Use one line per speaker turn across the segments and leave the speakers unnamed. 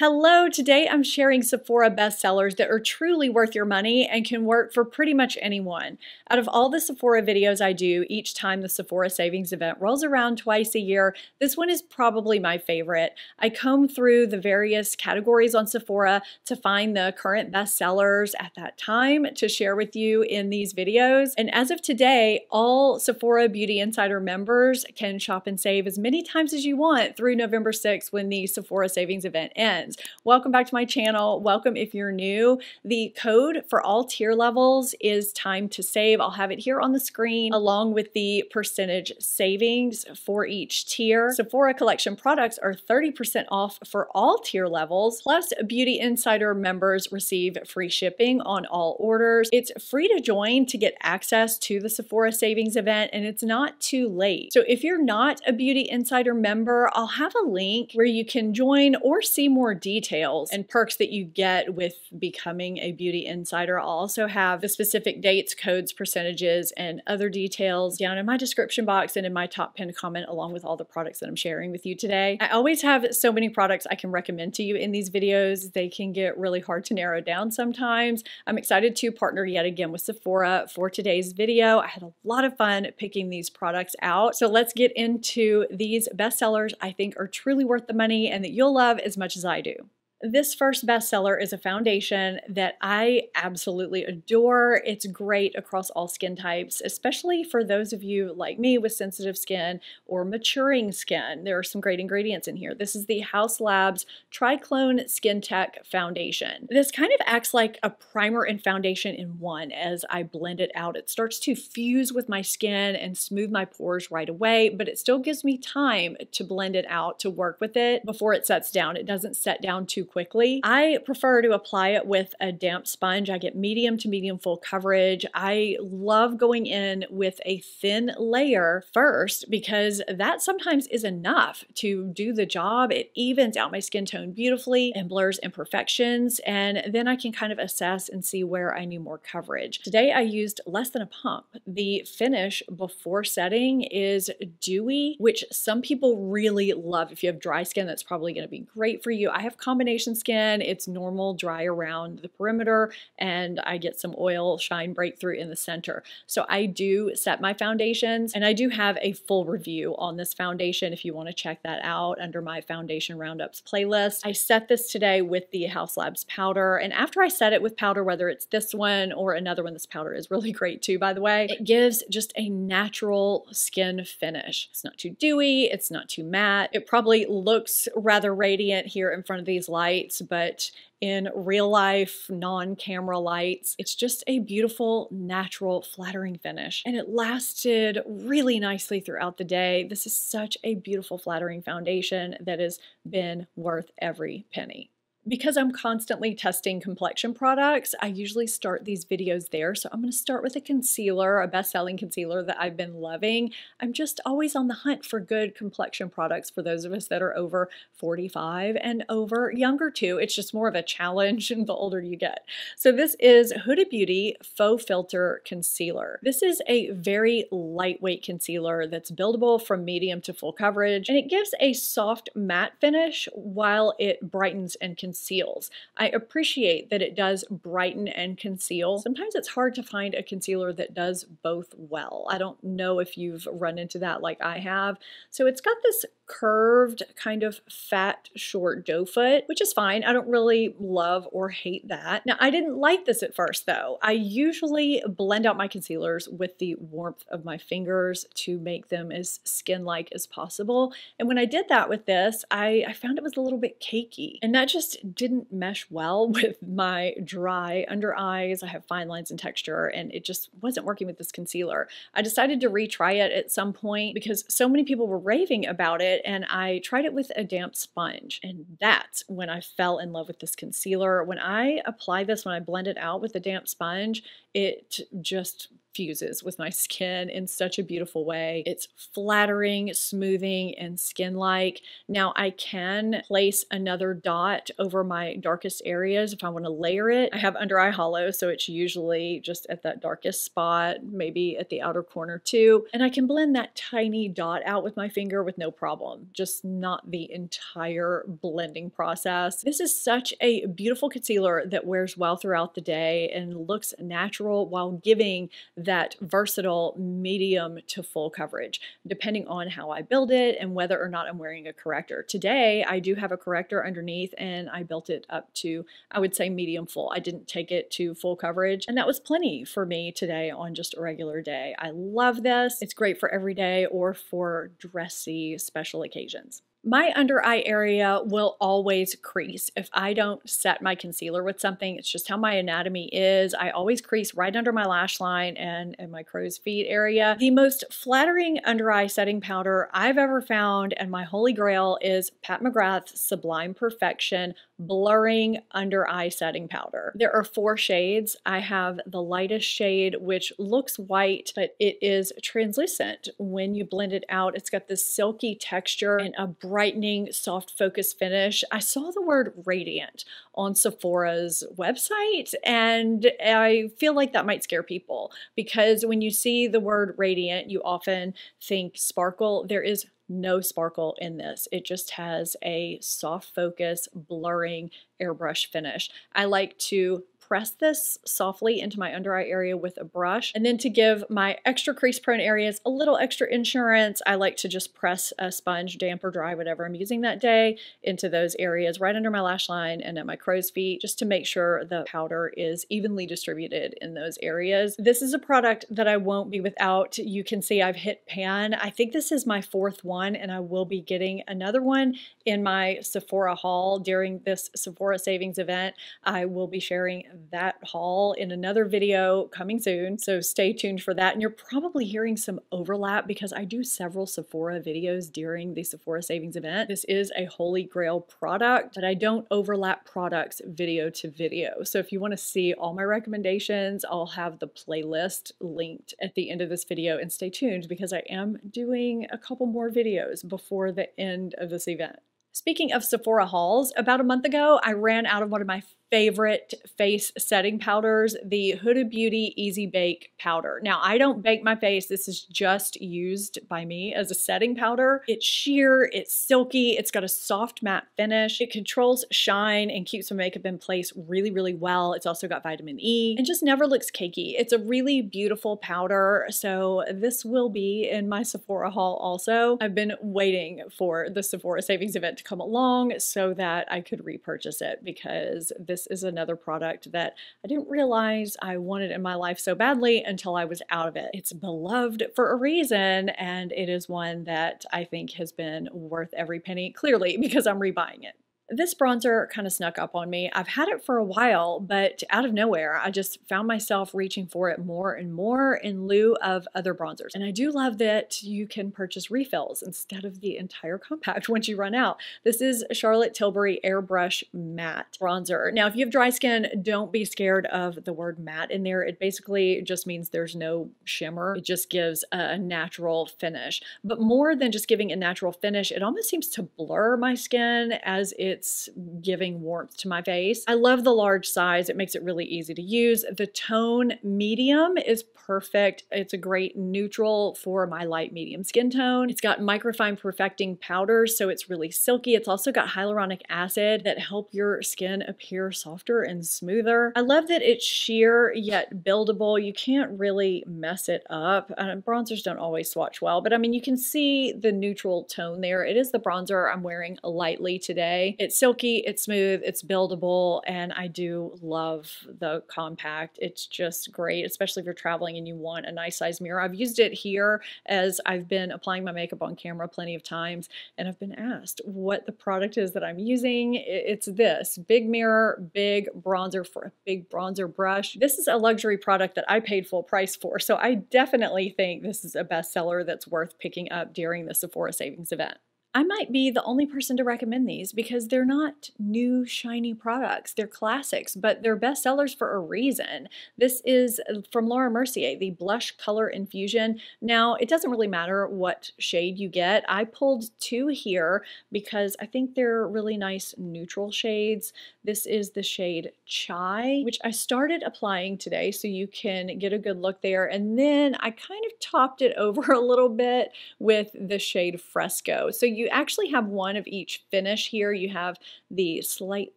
Hello, today I'm sharing Sephora bestsellers that are truly worth your money and can work for pretty much anyone. Out of all the Sephora videos I do each time the Sephora savings event rolls around twice a year, this one is probably my favorite. I comb through the various categories on Sephora to find the current bestsellers at that time to share with you in these videos. And as of today, all Sephora Beauty Insider members can shop and save as many times as you want through November 6th when the Sephora savings event ends Welcome back to my channel. Welcome if you're new. The code for all tier levels is time to save. I'll have it here on the screen along with the percentage savings for each tier. Sephora collection products are 30% off for all tier levels, plus Beauty Insider members receive free shipping on all orders. It's free to join to get access to the Sephora savings event and it's not too late. So if you're not a Beauty Insider member, I'll have a link where you can join or see more details and perks that you get with becoming a beauty insider. I'll also have the specific dates, codes, percentages, and other details down in my description box and in my top pinned comment, along with all the products that I'm sharing with you today. I always have so many products I can recommend to you in these videos. They can get really hard to narrow down sometimes. I'm excited to partner yet again with Sephora for today's video. I had a lot of fun picking these products out. So let's get into these bestsellers I think are truly worth the money and that you'll love as much as I do do. This first bestseller is a foundation that I absolutely adore. It's great across all skin types, especially for those of you like me with sensitive skin or maturing skin. There are some great ingredients in here. This is the Haus Labs Triclone Skin Tech Foundation. This kind of acts like a primer and foundation in one as I blend it out. It starts to fuse with my skin and smooth my pores right away, but it still gives me time to blend it out, to work with it before it sets down. It doesn't set down too quickly. I prefer to apply it with a damp sponge. I get medium to medium full coverage. I love going in with a thin layer first because that sometimes is enough to do the job. It evens out my skin tone beautifully and blurs imperfections. And then I can kind of assess and see where I need more coverage. Today I used less than a pump. The finish before setting is dewy, which some people really love. If you have dry skin, that's probably going to be great for you. I have combination skin. It's normal dry around the perimeter and I get some oil shine breakthrough in the center. So I do set my foundations and I do have a full review on this foundation if you want to check that out under my foundation roundups playlist. I set this today with the Haus Labs powder and after I set it with powder, whether it's this one or another one, this powder is really great too, by the way, it gives just a natural skin finish. It's not too dewy, it's not too matte. It probably looks rather radiant here in front of these lights lights, but in real life, non camera lights. It's just a beautiful, natural, flattering finish. And it lasted really nicely throughout the day. This is such a beautiful, flattering foundation that has been worth every penny because I'm constantly testing complexion products, I usually start these videos there. So I'm going to start with a concealer, a best-selling concealer that I've been loving. I'm just always on the hunt for good complexion products for those of us that are over 45 and over younger too. It's just more of a challenge the older you get. So this is Huda Beauty Faux Filter Concealer. This is a very lightweight concealer that's buildable from medium to full coverage, and it gives a soft matte finish while it brightens and conceals conceals. I appreciate that it does brighten and conceal. Sometimes it's hard to find a concealer that does both well. I don't know if you've run into that like I have. So it's got this curved kind of fat short doe foot, which is fine. I don't really love or hate that. Now I didn't like this at first though. I usually blend out my concealers with the warmth of my fingers to make them as skin-like as possible. And when I did that with this, I, I found it was a little bit cakey and that just didn't mesh well with my dry under eyes. I have fine lines and texture and it just wasn't working with this concealer. I decided to retry it at some point because so many people were raving about it and I tried it with a damp sponge and that's when I fell in love with this concealer. When I apply this, when I blend it out with a damp sponge, it just fuses with my skin in such a beautiful way. It's flattering, smoothing, and skin-like. Now I can place another dot over my darkest areas if I want to layer it. I have under eye hollow, so it's usually just at that darkest spot, maybe at the outer corner too. And I can blend that tiny dot out with my finger with no problem, just not the entire blending process. This is such a beautiful concealer that wears well throughout the day and looks natural while giving that versatile medium to full coverage, depending on how I build it and whether or not I'm wearing a corrector. Today, I do have a corrector underneath and I built it up to, I would say medium full. I didn't take it to full coverage and that was plenty for me today on just a regular day. I love this. It's great for every day or for dressy special occasions. My under eye area will always crease. If I don't set my concealer with something, it's just how my anatomy is. I always crease right under my lash line and, and my crow's feet area. The most flattering under eye setting powder I've ever found and my holy grail is Pat McGrath's Sublime Perfection blurring under eye setting powder. There are four shades. I have the lightest shade, which looks white, but it is translucent. When you blend it out, it's got this silky texture and a brightening, soft focus finish. I saw the word radiant on Sephora's website, and I feel like that might scare people because when you see the word radiant, you often think sparkle. There is no sparkle in this. It just has a soft focus, blurring airbrush finish. I like to press this softly into my under eye area with a brush. And then to give my extra crease prone areas a little extra insurance, I like to just press a sponge, damp or dry, whatever I'm using that day, into those areas right under my lash line and at my crow's feet, just to make sure the powder is evenly distributed in those areas. This is a product that I won't be without. You can see I've hit pan. I think this is my fourth one and I will be getting another one in my Sephora haul during this Sephora savings event. I will be sharing that haul in another video coming soon, so stay tuned for that. And you're probably hearing some overlap because I do several Sephora videos during the Sephora Savings event. This is a holy grail product, but I don't overlap products video to video. So if you want to see all my recommendations, I'll have the playlist linked at the end of this video and stay tuned because I am doing a couple more videos before the end of this event. Speaking of Sephora hauls, about a month ago, I ran out of one of my favorite face setting powders, the Huda Beauty Easy Bake powder. Now, I don't bake my face. This is just used by me as a setting powder. It's sheer, it's silky, it's got a soft matte finish. It controls shine and keeps my makeup in place really, really well. It's also got vitamin E and just never looks cakey. It's a really beautiful powder. So this will be in my Sephora haul also. I've been waiting for the Sephora savings event to come along so that I could repurchase it because this this is another product that I didn't realize I wanted in my life so badly until I was out of it. It's beloved for a reason, and it is one that I think has been worth every penny, clearly, because I'm rebuying it. This bronzer kind of snuck up on me. I've had it for a while, but out of nowhere, I just found myself reaching for it more and more in lieu of other bronzers. And I do love that you can purchase refills instead of the entire compact once you run out. This is Charlotte Tilbury Airbrush Matte Bronzer. Now, if you have dry skin, don't be scared of the word matte in there. It basically just means there's no shimmer. It just gives a natural finish. But more than just giving a natural finish, it almost seems to blur my skin as it it's giving warmth to my face. I love the large size. It makes it really easy to use. The tone medium is perfect. It's a great neutral for my light medium skin tone. It's got microfine perfecting powders, so it's really silky. It's also got hyaluronic acid that help your skin appear softer and smoother. I love that it's sheer yet buildable. You can't really mess it up. Uh, bronzers don't always swatch well, but I mean, you can see the neutral tone there. It is the bronzer I'm wearing lightly today. It it's silky, it's smooth, it's buildable, and I do love the compact. It's just great, especially if you're traveling and you want a nice size mirror. I've used it here as I've been applying my makeup on camera plenty of times, and I've been asked what the product is that I'm using. It's this big mirror, big bronzer for a big bronzer brush. This is a luxury product that I paid full price for, so I definitely think this is a bestseller that's worth picking up during the Sephora savings event. I might be the only person to recommend these because they're not new, shiny products. They're classics, but they're bestsellers for a reason. This is uh, from Laura Mercier, the Blush Color Infusion. Now, it doesn't really matter what shade you get. I pulled two here because I think they're really nice neutral shades. This is the shade Chai, which I started applying today so you can get a good look there. And then I kind of topped it over a little bit with the shade Fresco. So you actually have one of each finish here. You have the slight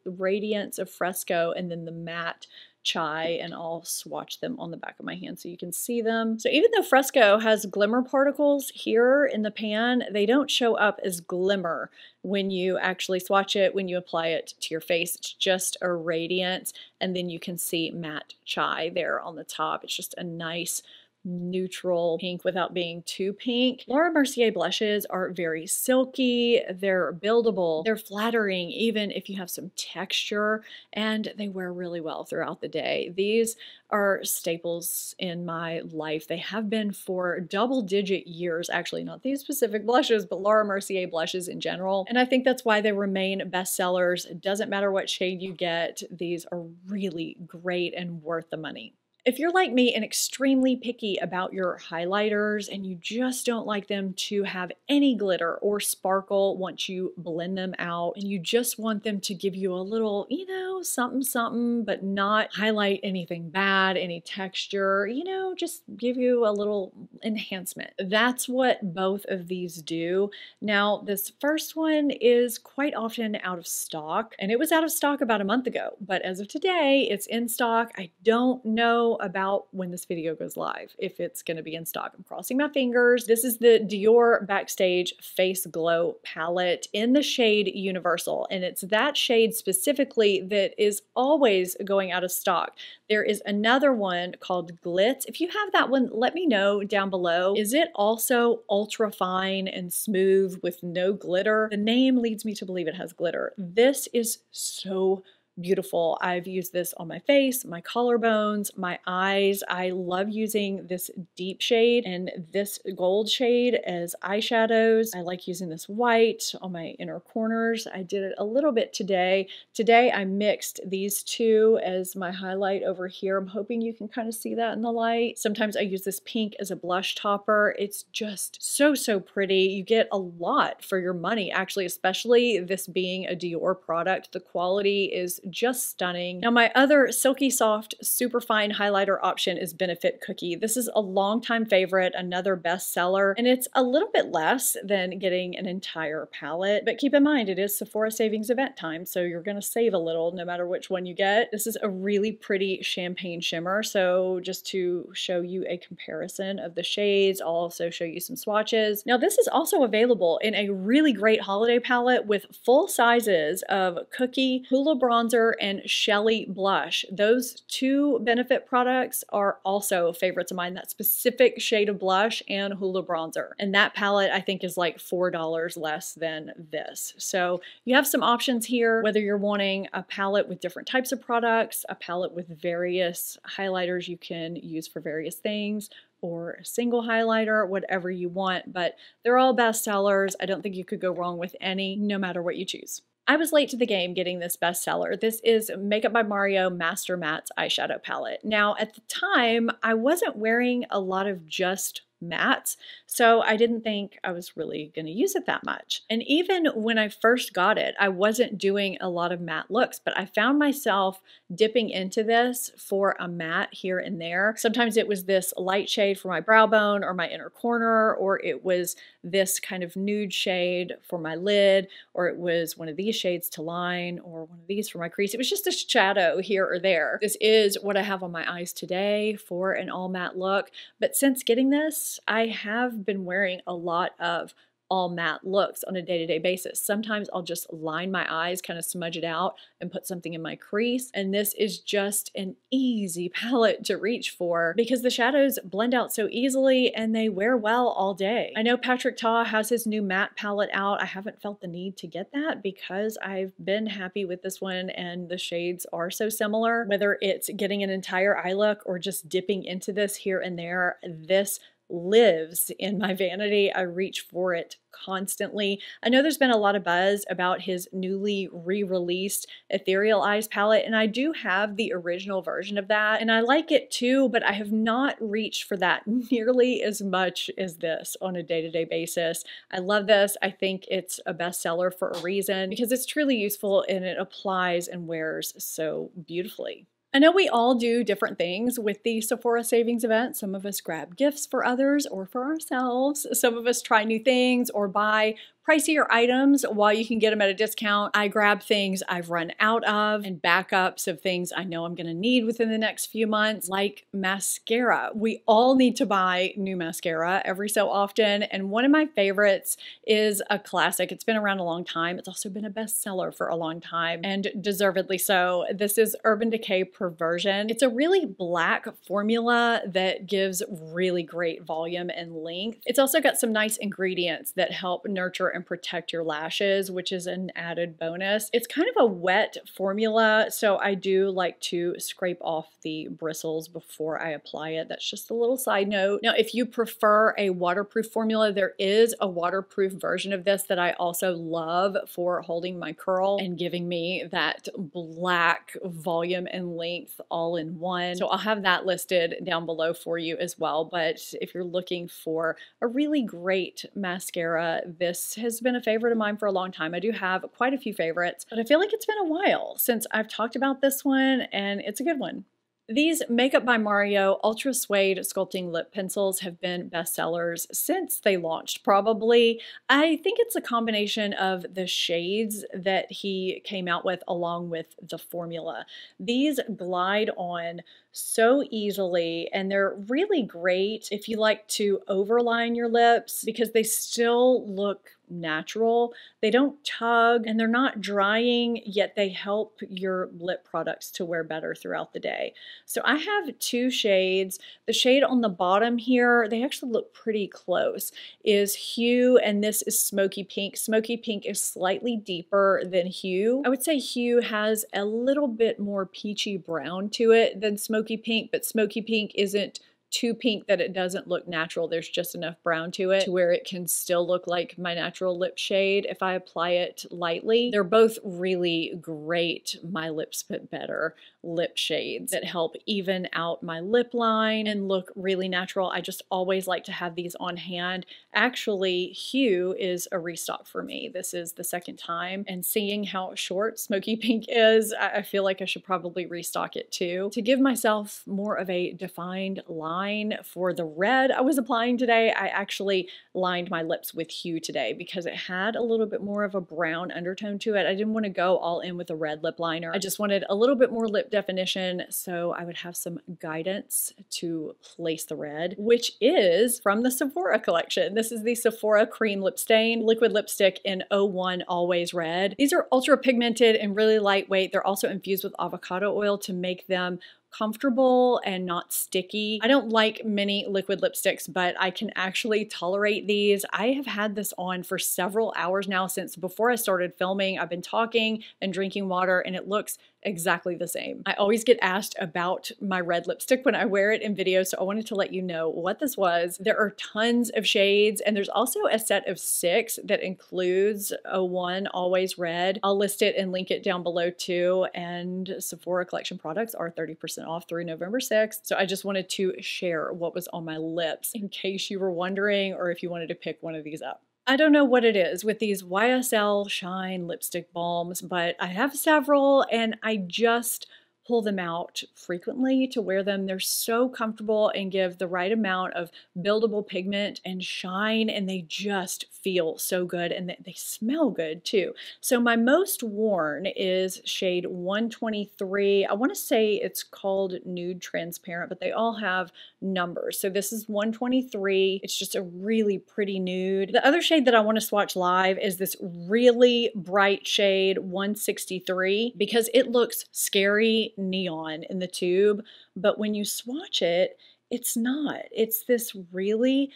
radiance of Fresco and then the matte chai and I'll swatch them on the back of my hand so you can see them. So even though Fresco has glimmer particles here in the pan, they don't show up as glimmer when you actually swatch it, when you apply it to your face. It's just a radiance and then you can see matte chai there on the top. It's just a nice neutral pink without being too pink. Laura Mercier blushes are very silky, they're buildable, they're flattering even if you have some texture, and they wear really well throughout the day. These are staples in my life. They have been for double digit years, actually, not these specific blushes, but Laura Mercier blushes in general. And I think that's why they remain bestsellers. It doesn't matter what shade you get, these are really great and worth the money. If you're like me and extremely picky about your highlighters and you just don't like them to have any glitter or sparkle once you blend them out and you just want them to give you a little, you know, something something, but not highlight anything bad, any texture, you know, just give you a little enhancement. That's what both of these do. Now, this first one is quite often out of stock and it was out of stock about a month ago, but as of today, it's in stock. I don't know about when this video goes live, if it's going to be in stock. I'm crossing my fingers. This is the Dior Backstage Face Glow palette in the shade Universal, and it's that shade specifically that is always going out of stock. There is another one called Glitz. If you have that one, let me know down below. Is it also ultra fine and smooth with no glitter? The name leads me to believe it has glitter. This is so beautiful. I've used this on my face, my collarbones, my eyes. I love using this deep shade and this gold shade as eyeshadows. I like using this white on my inner corners. I did it a little bit today. Today I mixed these two as my highlight over here. I'm hoping you can kind of see that in the light. Sometimes I use this pink as a blush topper. It's just so, so pretty. You get a lot for your money actually, especially this being a Dior product. The quality is just stunning. Now my other silky soft super fine highlighter option is Benefit Cookie. This is a longtime favorite, another bestseller, and it's a little bit less than getting an entire palette. But keep in mind, it is Sephora savings event time, so you're gonna save a little no matter which one you get. This is a really pretty champagne shimmer, so just to show you a comparison of the shades, I'll also show you some swatches. Now this is also available in a really great holiday palette with full sizes of Cookie, Hoola Bronzer, bronzer and Shellie blush. Those two Benefit products are also favorites of mine, that specific shade of blush and Hoola bronzer. And that palette I think is like $4 less than this. So you have some options here, whether you're wanting a palette with different types of products, a palette with various highlighters you can use for various things, or a single highlighter, whatever you want, but they're all bestsellers. I don't think you could go wrong with any, no matter what you choose. I was late to the game getting this bestseller. This is Makeup by Mario Master Mattes eyeshadow palette. Now, at the time, I wasn't wearing a lot of just mattes, so I didn't think I was really going to use it that much. And even when I first got it, I wasn't doing a lot of matte looks, but I found myself dipping into this for a matte here and there. Sometimes it was this light shade for my brow bone or my inner corner, or it was this kind of nude shade for my lid, or it was one of these shades to line, or one of these for my crease. It was just a shadow here or there. This is what I have on my eyes today for an all matte look, but since getting this, I have been wearing a lot of all matte looks on a day-to-day basis. Sometimes I'll just line my eyes, kind of smudge it out and put something in my crease. And this is just an easy palette to reach for because the shadows blend out so easily and they wear well all day. I know Patrick Ta has his new matte palette out. I haven't felt the need to get that because I've been happy with this one and the shades are so similar. Whether it's getting an entire eye look or just dipping into this here and there, this lives in my vanity. I reach for it constantly. I know there's been a lot of buzz about his newly re-released Ethereal Eyes palette, and I do have the original version of that, and I like it too, but I have not reached for that nearly as much as this on a day-to-day -day basis. I love this. I think it's a bestseller for a reason because it's truly useful and it applies and wears so beautifully. I know we all do different things with the Sephora savings event. Some of us grab gifts for others or for ourselves. Some of us try new things or buy pricier items while you can get them at a discount. I grab things I've run out of and backups of things I know I'm going to need within the next few months, like mascara. We all need to buy new mascara every so often. And one of my favorites is a classic. It's been around a long time. It's also been a bestseller for a long time and deservedly so. This is Urban Decay Perversion. It's a really black formula that gives really great volume and length. It's also got some nice ingredients that help nurture and protect your lashes, which is an added bonus. It's kind of a wet formula, so I do like to scrape off the bristles before I apply it. That's just a little side note. Now, if you prefer a waterproof formula, there is a waterproof version of this that I also love for holding my curl and giving me that black volume and length all in one. So I'll have that listed down below for you as well. But if you're looking for a really great mascara, this has been a favorite of mine for a long time. I do have quite a few favorites, but I feel like it's been a while since I've talked about this one, and it's a good one. These Makeup by Mario Ultra Suede Sculpting Lip Pencils have been bestsellers since they launched, probably. I think it's a combination of the shades that he came out with along with the formula. These glide on so easily and they're really great if you like to overline your lips because they still look natural. They don't tug and they're not drying, yet they help your lip products to wear better throughout the day. So I have two shades. The shade on the bottom here, they actually look pretty close, is Hue and this is Smoky Pink. Smoky Pink is slightly deeper than Hue. I would say Hue has a little bit more peachy brown to it than Smoky Pink, but Smoky Pink isn't too pink that it doesn't look natural. There's just enough brown to it to where it can still look like my natural lip shade if I apply it lightly. They're both really great My Lips But Better lip shades that help even out my lip line and look really natural. I just always like to have these on hand. Actually, Hue is a restock for me. This is the second time and seeing how short Smoky Pink is, I feel like I should probably restock it too. To give myself more of a defined line for the red I was applying today, I actually lined my lips with Hue today because it had a little bit more of a brown undertone to it. I didn't want to go all in with a red lip liner. I just wanted a little bit more lip definition, so I would have some guidance to place the red, which is from the Sephora collection. This is the Sephora Cream Lip Stain Liquid Lipstick in 01 Always Red. These are ultra pigmented and really lightweight. They're also infused with avocado oil to make them comfortable and not sticky. I don't like many liquid lipsticks, but I can actually tolerate these. I have had this on for several hours now since before I started filming. I've been talking and drinking water and it looks exactly the same. I always get asked about my red lipstick when I wear it in videos, so I wanted to let you know what this was. There are tons of shades, and there's also a set of six that includes a one Always Red. I'll list it and link it down below too, and Sephora collection products are 30% off through November 6th, so I just wanted to share what was on my lips in case you were wondering or if you wanted to pick one of these up. I don't know what it is with these YSL Shine lipstick balms, but I have several and I just pull them out frequently to wear them. They're so comfortable and give the right amount of buildable pigment and shine, and they just feel so good and they smell good too. So my most worn is shade 123. I want to say it's called Nude Transparent, but they all have numbers. So this is 123. It's just a really pretty nude. The other shade that I want to swatch live is this really bright shade 163 because it looks scary neon in the tube, but when you swatch it, it's not. It's this really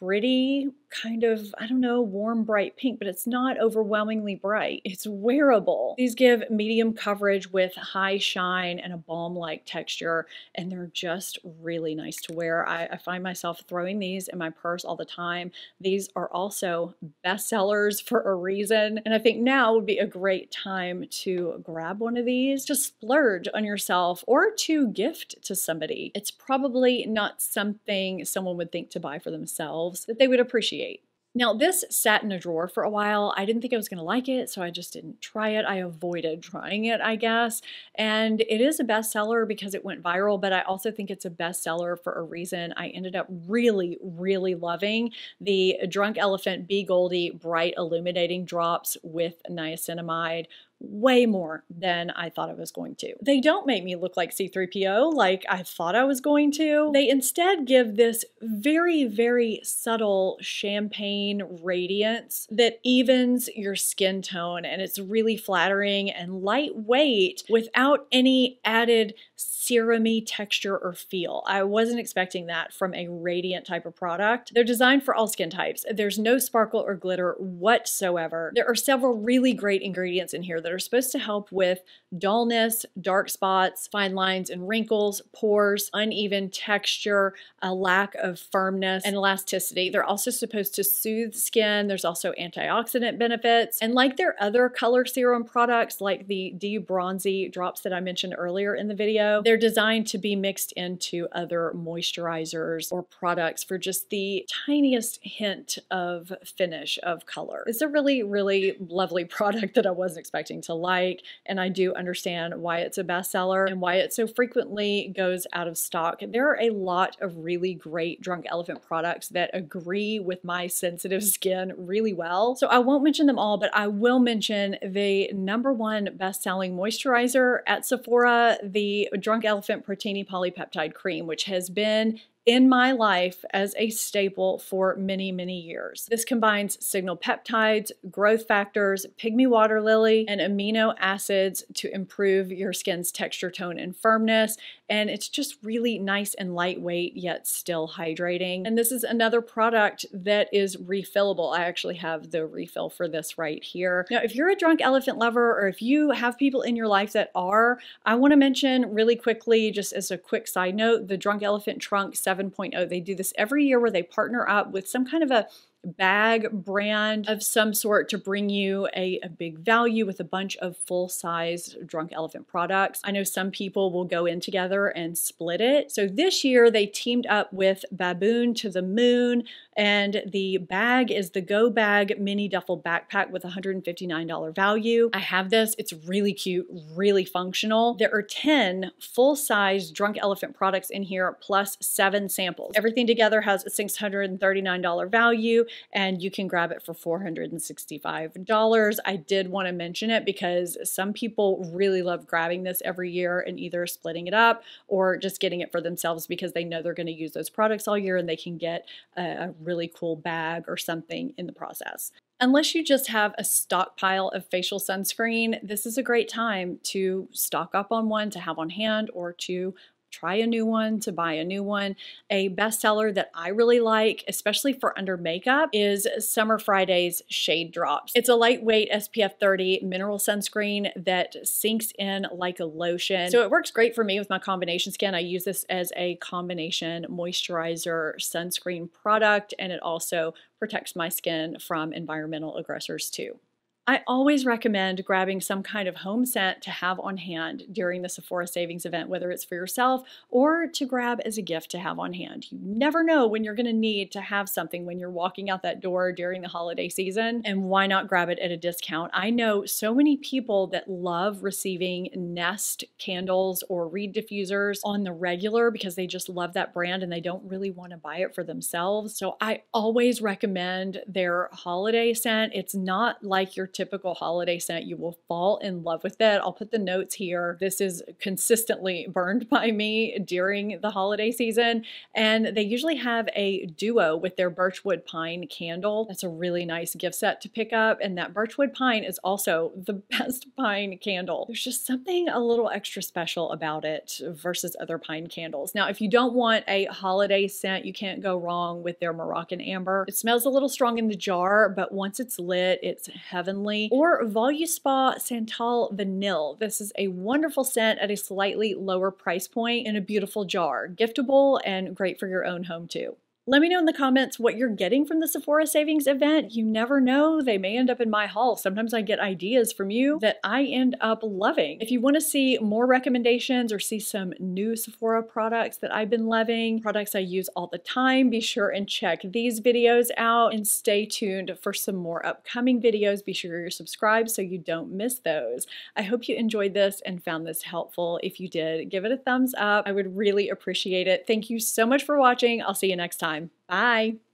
pretty kind of, I don't know, warm, bright pink, but it's not overwhelmingly bright. It's wearable. These give medium coverage with high shine and a balm-like texture, and they're just really nice to wear. I, I find myself throwing these in my purse all the time. These are also bestsellers for a reason, and I think now would be a great time to grab one of these, to splurge on yourself, or to gift to somebody. It's probably not something someone would think to buy for themselves that they would appreciate. Now, this sat in a drawer for a while. I didn't think I was going to like it, so I just didn't try it. I avoided trying it, I guess. And it is a bestseller because it went viral, but I also think it's a bestseller for a reason. I ended up really, really loving the Drunk Elephant B-Goldi Bright Illuminating Drops with niacinamide way more than I thought I was going to. They don't make me look like C3PO like I thought I was going to. They instead give this very, very subtle champagne radiance that evens your skin tone and it's really flattering and lightweight without any added serumy texture or feel. I wasn't expecting that from a radiant type of product. They're designed for all skin types. There's no sparkle or glitter whatsoever. There are several really great ingredients in here that are supposed to help with dullness, dark spots, fine lines and wrinkles, pores, uneven texture, a lack of firmness and elasticity. They're also supposed to soothe skin. There's also antioxidant benefits. And like their other color serum products, like the D-Bronzi drops that I mentioned earlier in the video, they're designed to be mixed into other moisturizers or products for just the tiniest hint of finish of color. It's a really, really lovely product that I wasn't expecting to like, and I do understand why it's a bestseller and why it so frequently goes out of stock. There are a lot of really great Drunk Elephant products that agree with my sensitive skin really well. So I won't mention them all, but I will mention the number one best-selling moisturizer at Sephora, the Drunk Elephant Protini Polypeptide Cream, which has been in my life as a staple for many, many years. This combines signal peptides, growth factors, pygmy water lily, and amino acids to improve your skin's texture, tone, and firmness. And it's just really nice and lightweight, yet still hydrating. And this is another product that is refillable. I actually have the refill for this right here. Now, if you're a drunk elephant lover or if you have people in your life that are, I want to mention really quickly, just as a quick side note, the Drunk Elephant Trunk 7.0. They do this every year where they partner up with some kind of a bag brand of some sort to bring you a, a big value with a bunch of full size Drunk Elephant products. I know some people will go in together and split it. So this year they teamed up with Baboon to the Moon, and the bag is the Go Bag Mini Duffel Backpack with $159 value. I have this, it's really cute, really functional. There are 10 full size Drunk Elephant products in here, plus seven samples. Everything together has a $639 value and you can grab it for $465. I did want to mention it because some people really love grabbing this every year and either splitting it up or just getting it for themselves because they know they're going to use those products all year and they can get a, really cool bag or something in the process. Unless you just have a stockpile of facial sunscreen, this is a great time to stock up on one to have on hand or to try a new one, to buy a new one. A bestseller that I really like, especially for under makeup, is Summer Fridays Shade Drops. It's a lightweight SPF 30 mineral sunscreen that sinks in like a lotion. So it works great for me with my combination skin. I use this as a combination moisturizer sunscreen product, and it also protects my skin from environmental aggressors too. I always recommend grabbing some kind of home scent to have on hand during the Sephora Savings event, whether it's for yourself or to grab as a gift to have on hand. You never know when you're going to need to have something when you're walking out that door during the holiday season, and why not grab it at a discount? I know so many people that love receiving Nest candles or reed diffusers on the regular because they just love that brand and they don't really want to buy it for themselves. So I always recommend their holiday scent. It's not like your typical holiday scent, you will fall in love with it. I'll put the notes here. This is consistently burned by me during the holiday season. And they usually have a duo with their Birchwood Pine candle. That's a really nice gift set to pick up. And that Birchwood Pine is also the best pine candle. There's just something a little extra special about it versus other pine candles. Now, if you don't want a holiday scent, you can't go wrong with their Moroccan Amber. It smells a little strong in the jar, but once it's lit, it's heavenly. Or Voluspa Santal Vanille. This is a wonderful scent at a slightly lower price point in a beautiful jar. Giftable and great for your own home too. Let me know in the comments what you're getting from the Sephora Savings event. You never know, they may end up in my haul. Sometimes I get ideas from you that I end up loving. If you want to see more recommendations or see some new Sephora products that I've been loving, products I use all the time, be sure and check these videos out and stay tuned for some more upcoming videos. Be sure you're subscribed so you don't miss those. I hope you enjoyed this and found this helpful. If you did, give it a thumbs up. I would really appreciate it. Thank you so much for watching. I'll see you next time. Bye.